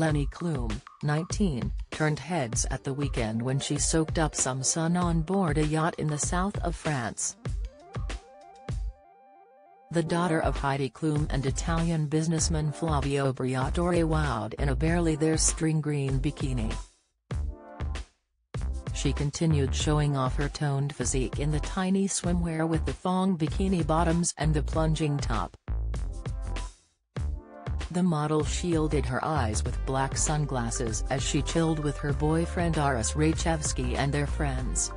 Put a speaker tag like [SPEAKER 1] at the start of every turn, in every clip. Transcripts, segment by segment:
[SPEAKER 1] Leni Klum, 19, turned heads at the weekend when she soaked up some sun on board a yacht in the south of France. The daughter of Heidi Klum and Italian businessman Flavio Briatore wowed in a barely there string green bikini. She continued showing off her toned physique in the tiny swimwear with the thong bikini bottoms and the plunging top. The model shielded her eyes with black sunglasses as she chilled with her boyfriend Aris Rachevsky and their friends.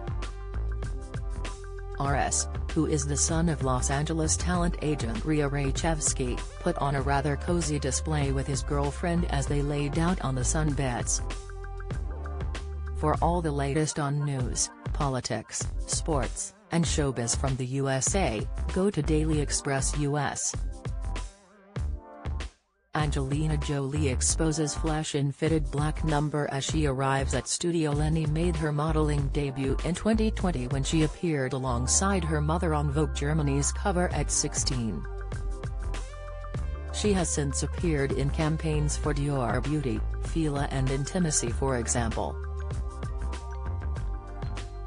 [SPEAKER 1] Aris, who is the son of Los Angeles talent agent Ria Rachevsky, put on a rather cozy display with his girlfriend as they laid out on the sunbeds. For all the latest on news, politics, sports, and showbiz from the USA, go to Daily Express US. Angelina Jolie exposes flesh in fitted black number as she arrives at Studio Leni made her modeling debut in 2020 when she appeared alongside her mother on Vogue Germany's cover at 16. She has since appeared in campaigns for Dior Beauty, Fila and Intimissimi for example.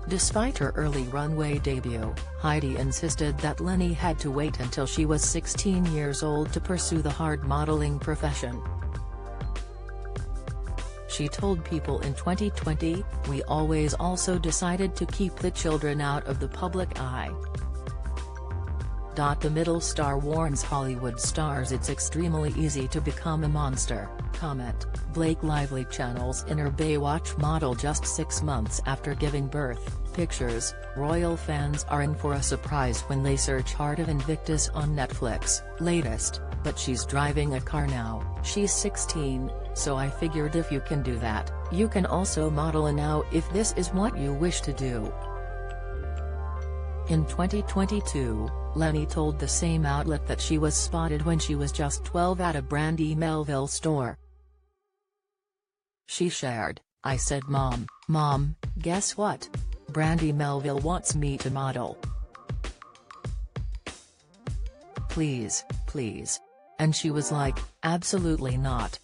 [SPEAKER 1] Despite her early runway debut, Heidi insisted that Leni had to wait until she was 16 years old to pursue the hard modeling profession. She told People in 2020, we always also decided to keep the children out of the public eye. The middle star warns Hollywood stars it's extremely easy to become a monster, comment, Blake Lively channels inner Baywatch model just six months after giving birth, pictures, royal fans are in for a surprise when they search Heart of Invictus on Netflix, latest, but she's driving a car now, she's 16, so I figured if you can do that, you can also model now if this is what you wish to do. In 2022, Leni told the same outlet that she was spotted when she was just 12 at a Brandy Melville store. She shared, I said mom, mom, guess what? Brandy Melville wants me to model. Please, please. And she was like, absolutely not.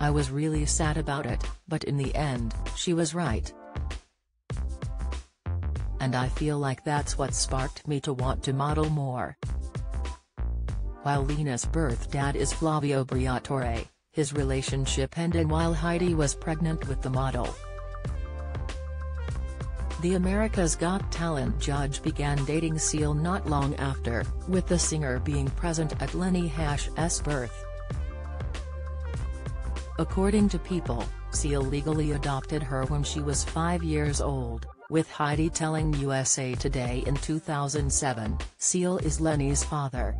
[SPEAKER 1] I was really sad about it, but in the end, she was right and I feel like that's what sparked me to want to model more. While Leni's birth dad is Flavio Briatore, his relationship ended while Heidi was pregnant with the model. The America's Got Talent judge began dating Seal not long after, with the singer being present at Leni Hash's birth. According to People, Seal legally adopted her when she was five years old with Heidi telling USA Today in 2007, Seal is Leni's father.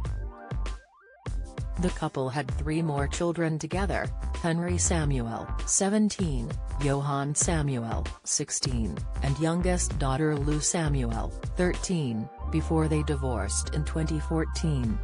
[SPEAKER 1] The couple had three more children together, Henry Samuel, 17, Johann Samuel, 16, and youngest daughter Lou Samuel, 13, before they divorced in 2014.